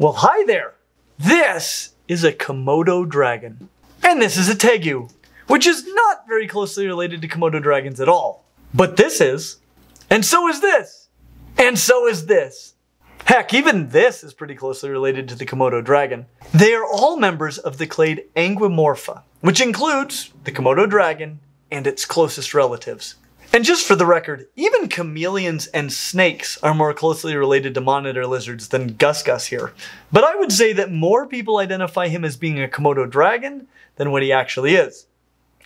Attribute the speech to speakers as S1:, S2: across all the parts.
S1: Well, hi there. This is a Komodo dragon. And this is a tegu, which is not very closely related to Komodo dragons at all. But this is. And so is this. And so is this. Heck, even this is pretty closely related to the Komodo dragon. They are all members of the clade Anguimorpha, which includes the Komodo dragon and its closest relatives. And just for the record, even chameleons and snakes are more closely related to monitor lizards than Gus Gus here. But I would say that more people identify him as being a Komodo dragon than what he actually is.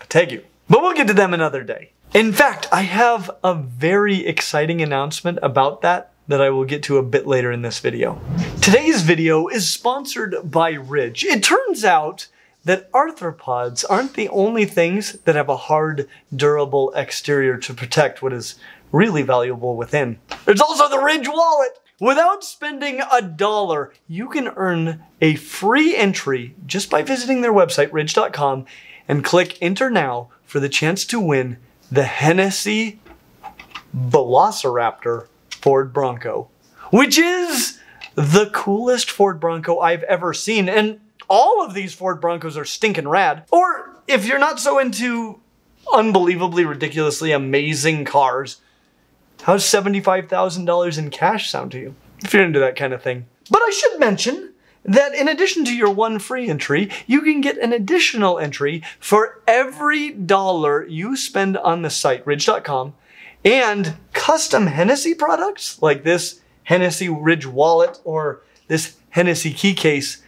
S1: A tegu. But we'll get to them another day. In fact, I have a very exciting announcement about that that I will get to a bit later in this video. Today's video is sponsored by Ridge. It turns out that arthropods aren't the only things that have a hard, durable exterior to protect what is really valuable within. There's also the Ridge wallet! Without spending a dollar, you can earn a free entry just by visiting their website, ridge.com, and click enter now for the chance to win the Hennessey Velociraptor Ford Bronco, which is the coolest Ford Bronco I've ever seen. And all of these Ford Broncos are stinking rad. Or if you're not so into unbelievably, ridiculously amazing cars, how's $75,000 in cash sound to you? If you're into that kind of thing. But I should mention that in addition to your one free entry, you can get an additional entry for every dollar you spend on the site, ridge.com, and custom Hennessey products like this Hennessey Ridge wallet or this Hennessey key case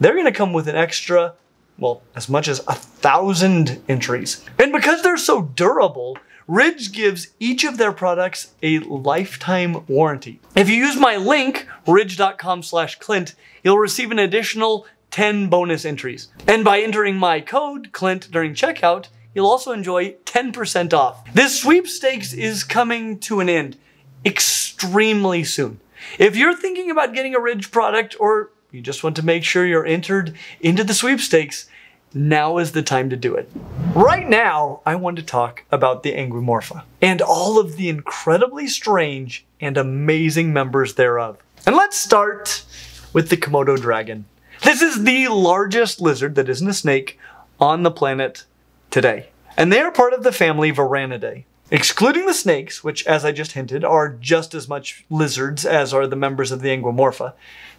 S1: they're going to come with an extra, well, as much as a thousand entries. And because they're so durable, Ridge gives each of their products a lifetime warranty. If you use my link, ridge.com slash Clint, you'll receive an additional 10 bonus entries. And by entering my code, Clint, during checkout, you'll also enjoy 10% off. This sweepstakes is coming to an end extremely soon. If you're thinking about getting a Ridge product or you just want to make sure you're entered into the sweepstakes, now is the time to do it. Right now, I want to talk about the Anguimorpha and all of the incredibly strange and amazing members thereof. And let's start with the Komodo dragon. This is the largest lizard that isn't a snake on the planet today. And they are part of the family Varanidae. Excluding the snakes, which, as I just hinted, are just as much lizards as are the members of the Anguimorpha,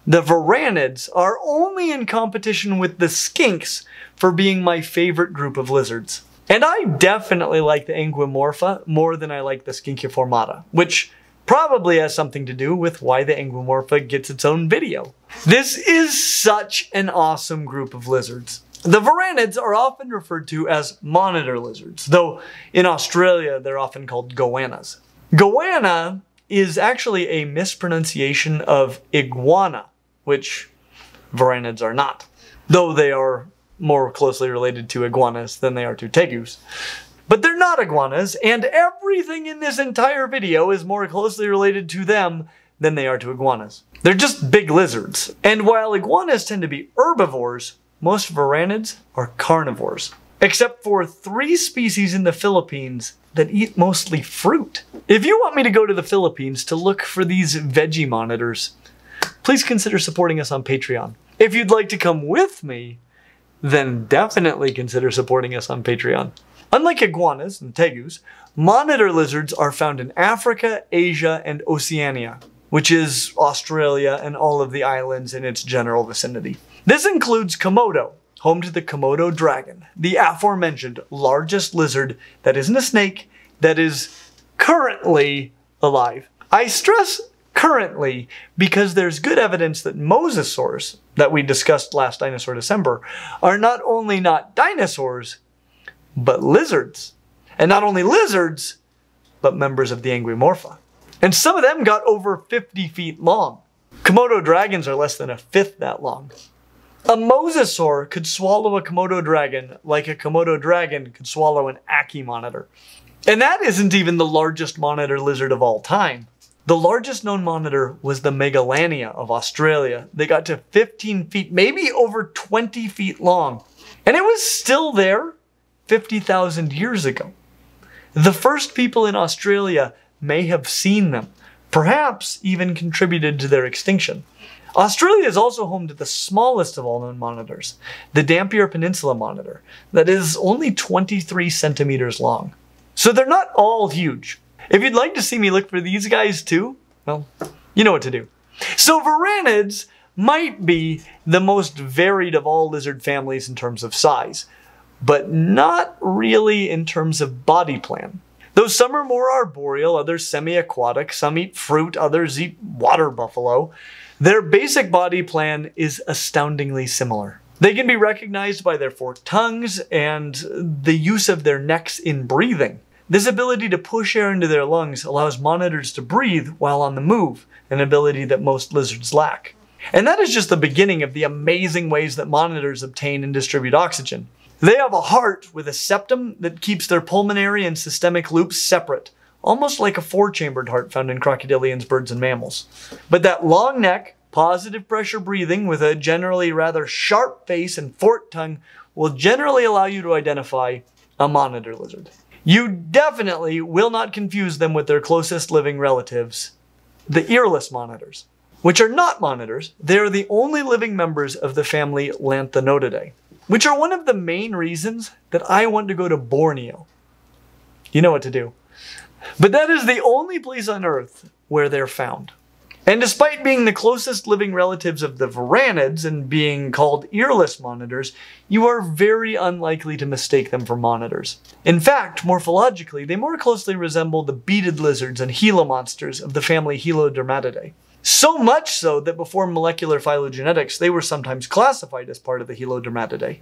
S1: the Varanids are only in competition with the skinks for being my favorite group of lizards. And I definitely like the Anguimorpha more than I like the Skinkiformata, which probably has something to do with why the Anguimorpha gets its own video. This is such an awesome group of lizards. The Varanids are often referred to as monitor lizards, though in Australia they're often called goannas. Goanna is actually a mispronunciation of iguana, which Varanids are not, though they are more closely related to iguanas than they are to tegus. But they're not iguanas, and everything in this entire video is more closely related to them than they are to iguanas. They're just big lizards. And while iguanas tend to be herbivores, most varanids are carnivores, except for three species in the Philippines that eat mostly fruit. If you want me to go to the Philippines to look for these veggie monitors, please consider supporting us on Patreon. If you'd like to come with me, then definitely consider supporting us on Patreon. Unlike iguanas and tegus, monitor lizards are found in Africa, Asia, and Oceania, which is Australia and all of the islands in its general vicinity. This includes Komodo, home to the Komodo dragon, the aforementioned largest lizard that isn't a snake, that is currently alive. I stress currently because there's good evidence that mosasaurs, that we discussed last Dinosaur December, are not only not dinosaurs, but lizards. And not only lizards, but members of the Anguimorpha. And some of them got over 50 feet long. Komodo dragons are less than a fifth that long. A mosasaur could swallow a Komodo dragon like a Komodo dragon could swallow an Ackie monitor. And that isn't even the largest monitor lizard of all time. The largest known monitor was the Megalania of Australia. They got to 15 feet, maybe over 20 feet long. And it was still there 50,000 years ago. The first people in Australia may have seen them, perhaps even contributed to their extinction. Australia is also home to the smallest of all known monitors, the Dampier Peninsula monitor, that is only 23 centimeters long. So they're not all huge. If you'd like to see me look for these guys too, well, you know what to do. So varanids might be the most varied of all lizard families in terms of size, but not really in terms of body plan. Though some are more arboreal, others semi-aquatic, some eat fruit, others eat water buffalo, their basic body plan is astoundingly similar. They can be recognized by their forked tongues and the use of their necks in breathing. This ability to push air into their lungs allows monitors to breathe while on the move, an ability that most lizards lack. And that is just the beginning of the amazing ways that monitors obtain and distribute oxygen. They have a heart with a septum that keeps their pulmonary and systemic loops separate, almost like a four-chambered heart found in crocodilians, birds, and mammals. But that long neck, positive pressure breathing with a generally rather sharp face and forked tongue will generally allow you to identify a monitor lizard. You definitely will not confuse them with their closest living relatives, the earless monitors, which are not monitors. They are the only living members of the family Lanthanotidae, which are one of the main reasons that I want to go to Borneo. You know what to do. But that is the only place on Earth where they're found. And despite being the closest living relatives of the varanids and being called earless monitors, you are very unlikely to mistake them for monitors. In fact, morphologically, they more closely resemble the beaded lizards and Gila monsters of the family Helodermatidae. So much so that before molecular phylogenetics, they were sometimes classified as part of the Helodermatidae,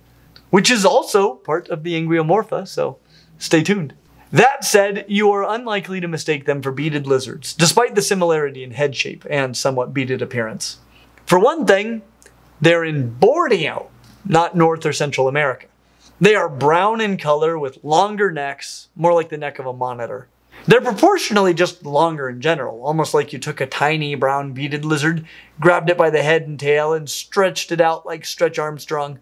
S1: which is also part of the Anguiomorpha, so stay tuned. That said, you are unlikely to mistake them for beaded lizards, despite the similarity in head shape and somewhat beaded appearance. For one thing, they're in Borneo, not North or Central America. They are brown in color with longer necks, more like the neck of a monitor. They're proportionally just longer in general, almost like you took a tiny brown beaded lizard, grabbed it by the head and tail, and stretched it out like Stretch Armstrong.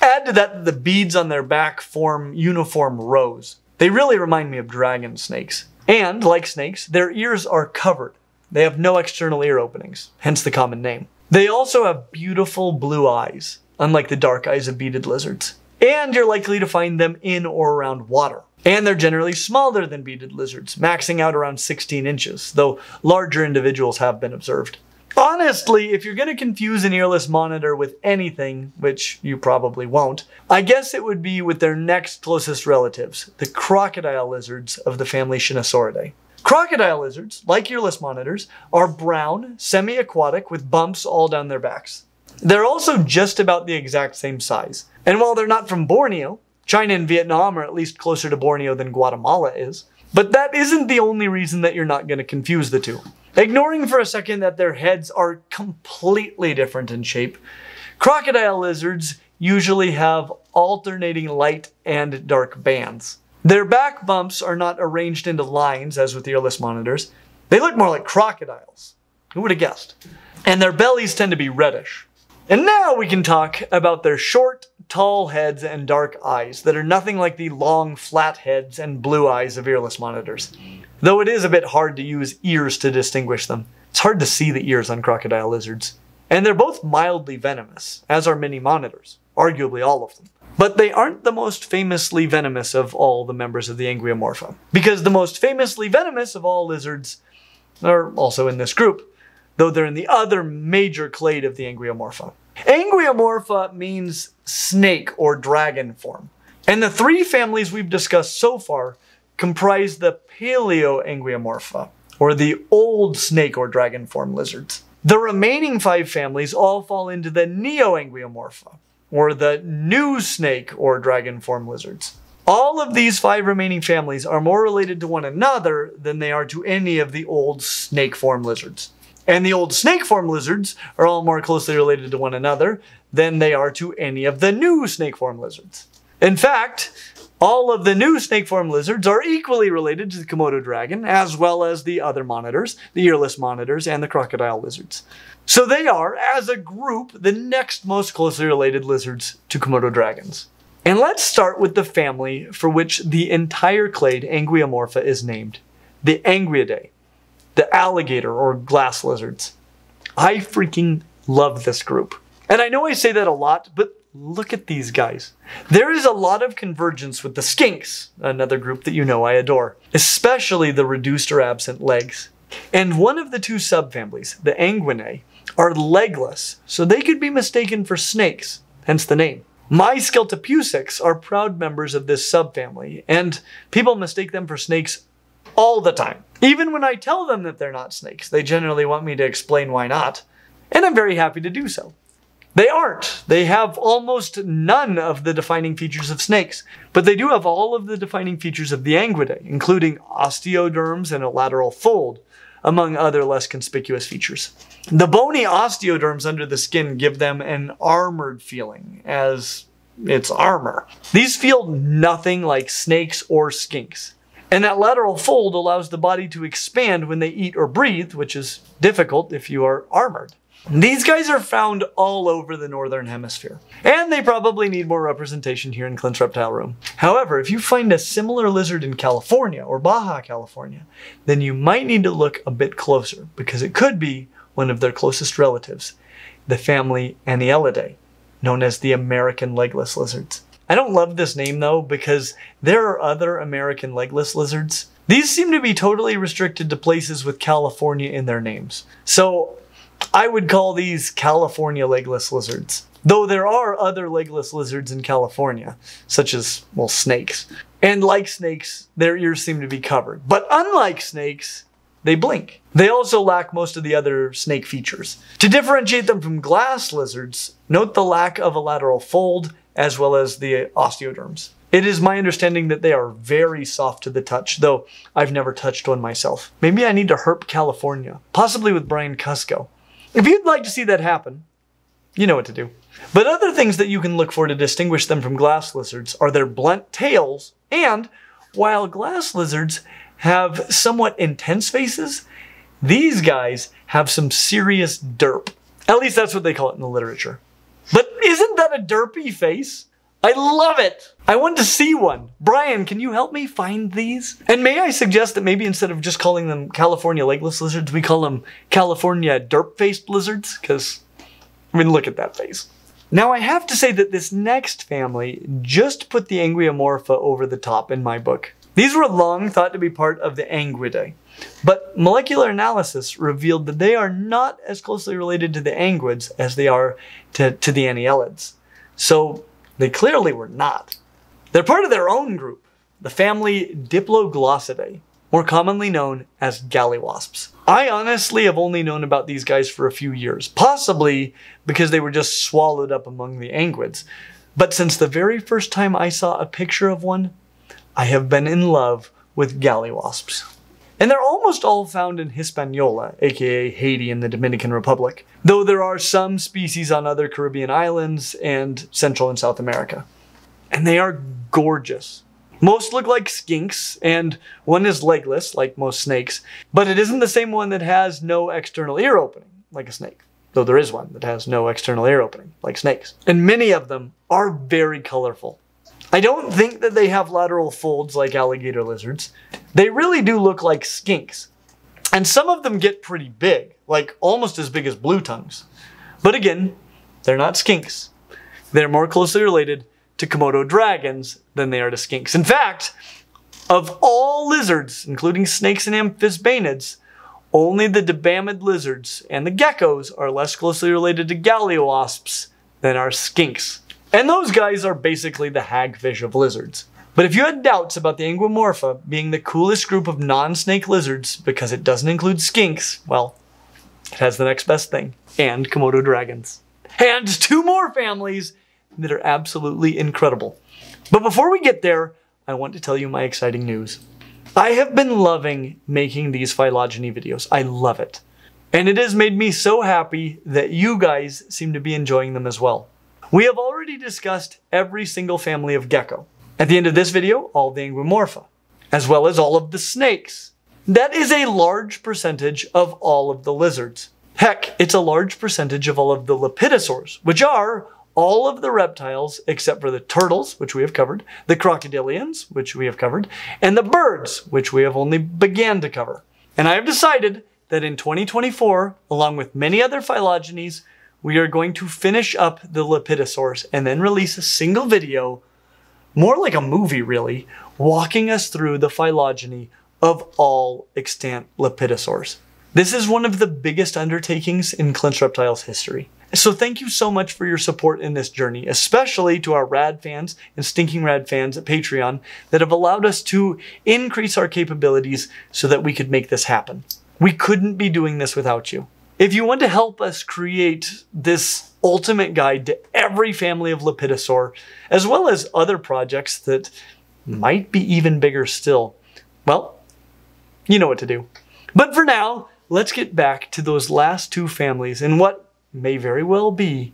S1: Add to that the beads on their back form uniform rows. They really remind me of dragon snakes. And, like snakes, their ears are covered. They have no external ear openings, hence the common name. They also have beautiful blue eyes, unlike the dark eyes of beaded lizards. And you're likely to find them in or around water. And they're generally smaller than beaded lizards, maxing out around 16 inches, though larger individuals have been observed. Honestly, if you're going to confuse an earless monitor with anything, which you probably won't, I guess it would be with their next closest relatives, the crocodile lizards of the family Shinisauridae. Crocodile lizards, like earless monitors, are brown, semi-aquatic with bumps all down their backs. They're also just about the exact same size. And while they're not from Borneo, China and Vietnam are at least closer to Borneo than Guatemala is. But that isn't the only reason that you're not going to confuse the two. Ignoring for a second that their heads are completely different in shape, crocodile lizards usually have alternating light and dark bands. Their back bumps are not arranged into lines as with earless monitors. They look more like crocodiles. Who would have guessed? And their bellies tend to be reddish. And now we can talk about their short, tall heads and dark eyes that are nothing like the long, flat heads and blue eyes of earless monitors. Though it is a bit hard to use ears to distinguish them. It's hard to see the ears on crocodile lizards. And they're both mildly venomous, as are many monitors, arguably all of them. But they aren't the most famously venomous of all the members of the Anguiomorpha, because the most famously venomous of all lizards are also in this group, though they're in the other major clade of the Anguiomorpha. Anguiomorpha means snake or dragon form. And the three families we've discussed so far comprise the Paleoanguiomorpha, or the old snake or dragon form lizards. The remaining five families all fall into the Neoanguiomorpha, or the new snake or dragon form lizards. All of these five remaining families are more related to one another than they are to any of the old snake form lizards. And the old snake form lizards are all more closely related to one another than they are to any of the new snake form lizards. In fact, all of the new snake form lizards are equally related to the Komodo dragon, as well as the other monitors, the earless monitors, and the crocodile lizards. So they are, as a group, the next most closely related lizards to Komodo dragons. And let's start with the family for which the entire clade Anguiomorpha is named, the Anguidae the alligator or glass lizards. I freaking love this group. And I know I say that a lot, but look at these guys. There is a lot of convergence with the skinks, another group that you know I adore, especially the reduced or absent legs. And one of the two subfamilies, the Anguinae, are legless, so they could be mistaken for snakes, hence the name. My Sheltopusiks are proud members of this subfamily, and people mistake them for snakes all the time. Even when I tell them that they're not snakes, they generally want me to explain why not, and I'm very happy to do so. They aren't. They have almost none of the defining features of snakes, but they do have all of the defining features of the Anguidae, including osteoderms and a lateral fold, among other less conspicuous features. The bony osteoderms under the skin give them an armored feeling, as it's armor. These feel nothing like snakes or skinks. And that lateral fold allows the body to expand when they eat or breathe, which is difficult if you are armored. These guys are found all over the Northern Hemisphere, and they probably need more representation here in Clint's Reptile Room. However, if you find a similar lizard in California or Baja California, then you might need to look a bit closer because it could be one of their closest relatives, the family Anniellidae, known as the American legless lizards. I don't love this name though because there are other American legless lizards. These seem to be totally restricted to places with California in their names. So I would call these California legless lizards. Though there are other legless lizards in California, such as, well, snakes. And like snakes, their ears seem to be covered. But unlike snakes, they blink. They also lack most of the other snake features. To differentiate them from glass lizards, note the lack of a lateral fold as well as the osteoderms. It is my understanding that they are very soft to the touch, though I've never touched one myself. Maybe I need to herp California, possibly with Brian Kusko. If you'd like to see that happen, you know what to do. But other things that you can look for to distinguish them from glass lizards are their blunt tails, and while glass lizards have somewhat intense faces, these guys have some serious derp. At least that's what they call it in the literature. But isn't that a derpy face? I love it. I want to see one. Brian, can you help me find these? And may I suggest that maybe instead of just calling them California legless lizards, we call them California derp-faced lizards? Because, I mean, look at that face. Now I have to say that this next family just put the Anguiomorpha over the top in my book. These were long thought to be part of the Anguidae, but molecular analysis revealed that they are not as closely related to the anguids as they are to, to the anniellids. So they clearly were not. They're part of their own group, the family Diploglossidae, more commonly known as galliwasps. I honestly have only known about these guys for a few years, possibly because they were just swallowed up among the anguids. But since the very first time I saw a picture of one, I have been in love with galliwasps. And they're almost all found in Hispaniola, aka Haiti and the Dominican Republic, though there are some species on other Caribbean islands and Central and South America. And they are gorgeous. Most look like skinks, and one is legless, like most snakes, but it isn't the same one that has no external ear opening, like a snake, though there is one that has no external ear opening, like snakes. And many of them are very colorful. I don't think that they have lateral folds like alligator lizards. They really do look like skinks. And some of them get pretty big, like almost as big as blue tongues. But again, they're not skinks. They're more closely related to Komodo dragons than they are to skinks. In fact, of all lizards, including snakes and amphisbaenids, only the dibamid lizards and the geckos are less closely related to galliwasps than are skinks. And those guys are basically the hagfish of lizards. But if you had doubts about the Anguimorpha being the coolest group of non-snake lizards because it doesn't include skinks, well, it has the next best thing. And Komodo dragons. And two more families that are absolutely incredible. But before we get there, I want to tell you my exciting news. I have been loving making these phylogeny videos. I love it. And it has made me so happy that you guys seem to be enjoying them as well. We have already discussed every single family of gecko. At the end of this video, all the Anguimorpha, as well as all of the snakes. That is a large percentage of all of the lizards. Heck, it's a large percentage of all of the lepidosaurs, which are all of the reptiles except for the turtles, which we have covered, the crocodilians, which we have covered, and the birds, which we have only began to cover. And I have decided that in 2024, along with many other phylogenies, we are going to finish up the Lepidosaurs and then release a single video, more like a movie really, walking us through the phylogeny of all extant Lepidosaurs. This is one of the biggest undertakings in Clint's Reptiles history. So thank you so much for your support in this journey, especially to our rad fans and stinking rad fans at Patreon that have allowed us to increase our capabilities so that we could make this happen. We couldn't be doing this without you. If you want to help us create this ultimate guide to every family of Lepidosaur, as well as other projects that might be even bigger still, well, you know what to do. But for now, let's get back to those last two families and what may very well be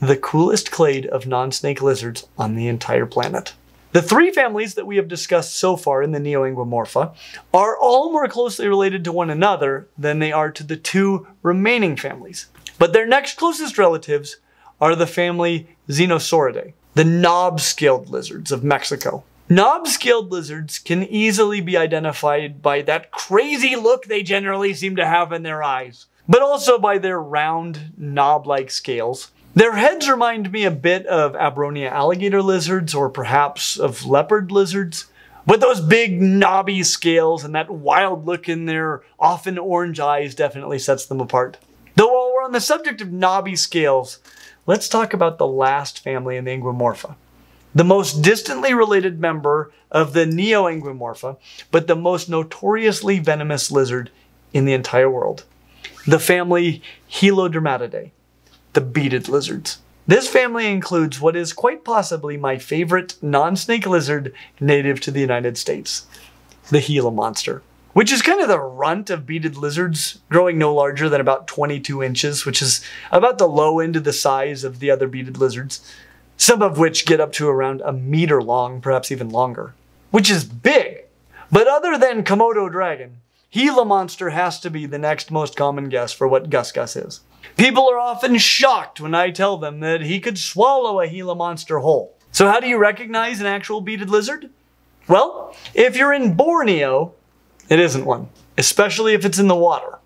S1: the coolest clade of non-snake lizards on the entire planet. The three families that we have discussed so far in the Neoanguimorpha are all more closely related to one another than they are to the two remaining families. But their next closest relatives are the family Xenosauridae, the knob-scaled lizards of Mexico. Knob-scaled lizards can easily be identified by that crazy look they generally seem to have in their eyes, but also by their round, knob-like scales. Their heads remind me a bit of Abronia alligator lizards or perhaps of leopard lizards. But those big knobby scales and that wild look in their often orange eyes definitely sets them apart. Though while we're on the subject of knobby scales, let's talk about the last family in the Anguimorpha the most distantly related member of the Neoanguimorpha, but the most notoriously venomous lizard in the entire world. The family Helodermatidae, the beaded lizards. This family includes what is quite possibly my favorite non-snake lizard native to the United States, the Gila monster, which is kind of the runt of beaded lizards, growing no larger than about 22 inches, which is about the low end of the size of the other beaded lizards some of which get up to around a meter long, perhaps even longer, which is big. But other than Komodo dragon, Gila monster has to be the next most common guess for what Gus Gus is. People are often shocked when I tell them that he could swallow a Gila monster whole. So how do you recognize an actual beaded lizard? Well, if you're in Borneo, it isn't one, especially if it's in the water.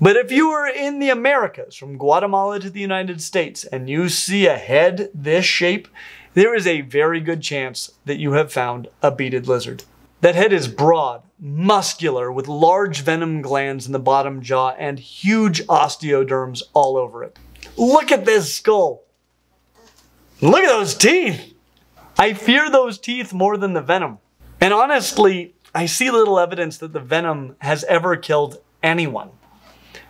S1: But if you are in the Americas, from Guatemala to the United States, and you see a head this shape, there is a very good chance that you have found a beaded lizard. That head is broad, muscular, with large venom glands in the bottom jaw and huge osteoderms all over it. Look at this skull. Look at those teeth. I fear those teeth more than the venom. And honestly, I see little evidence that the venom has ever killed anyone.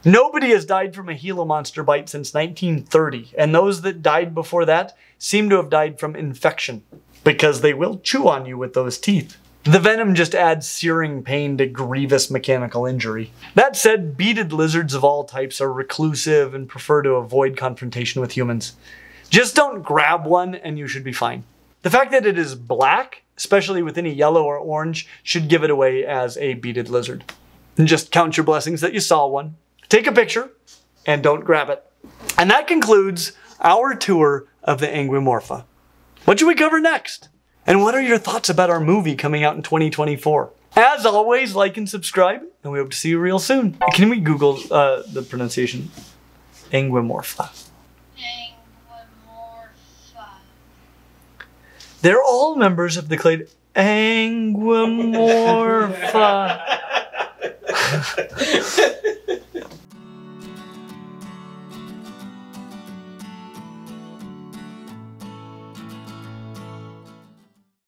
S1: Nobody has died from a Gila monster bite since 1930, and those that died before that seem to have died from infection, because they will chew on you with those teeth. The venom just adds searing pain to grievous mechanical injury. That said, beaded lizards of all types are reclusive and prefer to avoid confrontation with humans. Just don't grab one and you should be fine. The fact that it is black, especially with any yellow or orange, should give it away as a beaded lizard. And just count your blessings that you saw one take a picture, and don't grab it. And that concludes our tour of the Anguimorpha. What should we cover next? And what are your thoughts about our movie coming out in 2024? As always, like and subscribe, and we hope to see you real soon. Can we Google uh, the pronunciation? Anguimorpha.
S2: Anguimorpha.
S1: They're all members of the clade Anguimorpha.